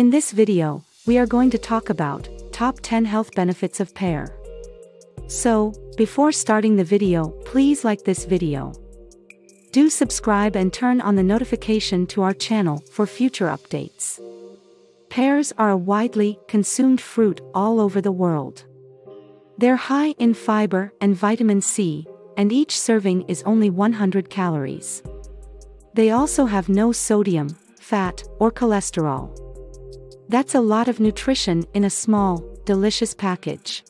In this video, we are going to talk about top 10 health benefits of pear. So, before starting the video, please like this video. Do subscribe and turn on the notification to our channel for future updates. Pears are a widely consumed fruit all over the world. They're high in fiber and vitamin C, and each serving is only 100 calories. They also have no sodium, fat, or cholesterol. That's a lot of nutrition in a small, delicious package.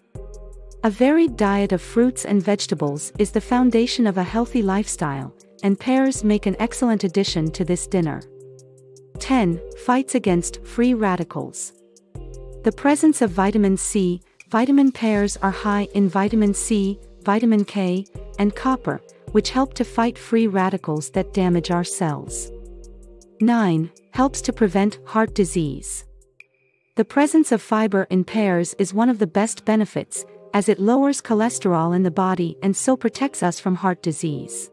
A varied diet of fruits and vegetables is the foundation of a healthy lifestyle, and pears make an excellent addition to this dinner. 10. Fights against free radicals. The presence of vitamin C, vitamin pears are high in vitamin C, vitamin K, and copper, which help to fight free radicals that damage our cells. 9. Helps to prevent heart disease. The presence of fiber in pears is one of the best benefits, as it lowers cholesterol in the body and so protects us from heart disease.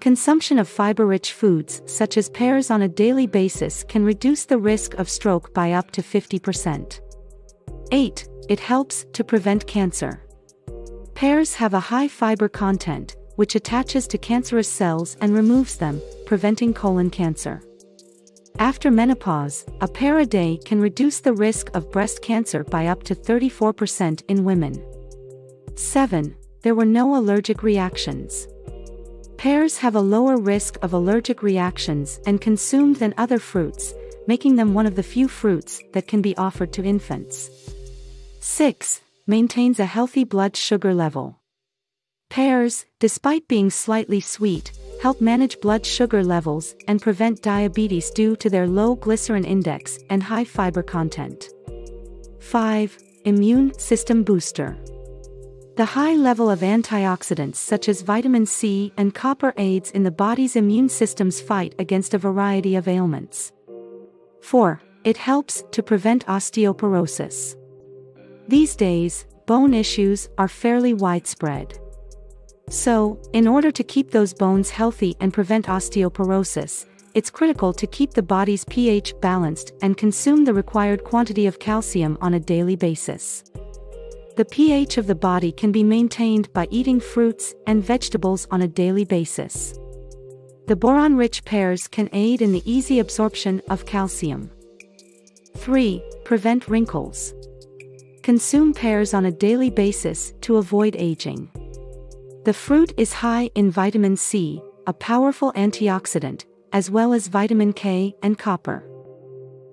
Consumption of fiber-rich foods such as pears on a daily basis can reduce the risk of stroke by up to 50%. 8. It helps to prevent cancer. Pears have a high fiber content, which attaches to cancerous cells and removes them, preventing colon cancer. After menopause, a pear a day can reduce the risk of breast cancer by up to 34% in women. 7. There were no allergic reactions. Pears have a lower risk of allergic reactions and consumed than other fruits, making them one of the few fruits that can be offered to infants. 6. Maintains a healthy blood sugar level. Pears, despite being slightly sweet, help manage blood sugar levels and prevent diabetes due to their low glycerin index and high fiber content. 5. Immune System Booster The high level of antioxidants such as vitamin C and copper aids in the body's immune system's fight against a variety of ailments. 4. It helps to prevent osteoporosis. These days, bone issues are fairly widespread. So, in order to keep those bones healthy and prevent osteoporosis, it's critical to keep the body's pH balanced and consume the required quantity of calcium on a daily basis. The pH of the body can be maintained by eating fruits and vegetables on a daily basis. The boron-rich pears can aid in the easy absorption of calcium. 3. Prevent wrinkles. Consume pears on a daily basis to avoid aging. The fruit is high in vitamin C, a powerful antioxidant, as well as vitamin K and copper.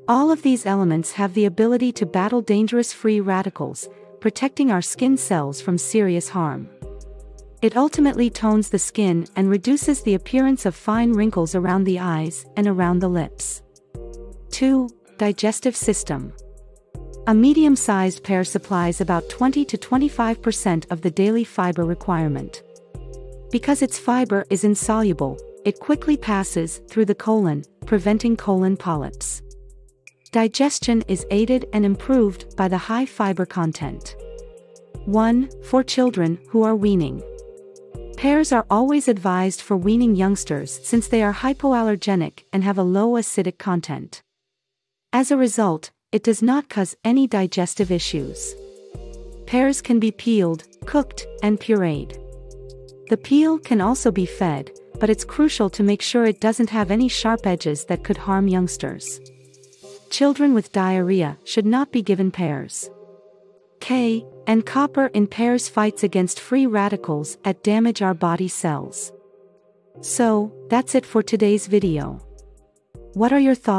All of these elements have the ability to battle dangerous free radicals, protecting our skin cells from serious harm. It ultimately tones the skin and reduces the appearance of fine wrinkles around the eyes and around the lips. 2. Digestive System a medium-sized pear supplies about 20 to 25% of the daily fiber requirement. Because its fiber is insoluble, it quickly passes through the colon, preventing colon polyps. Digestion is aided and improved by the high fiber content. 1. For children who are weaning. Pears are always advised for weaning youngsters since they are hypoallergenic and have a low acidic content. As a result, it does not cause any digestive issues. Pears can be peeled, cooked, and pureed. The peel can also be fed, but it's crucial to make sure it doesn't have any sharp edges that could harm youngsters. Children with diarrhea should not be given pears. K and copper in pears fights against free radicals that damage our body cells. So, that's it for today's video. What are your thoughts?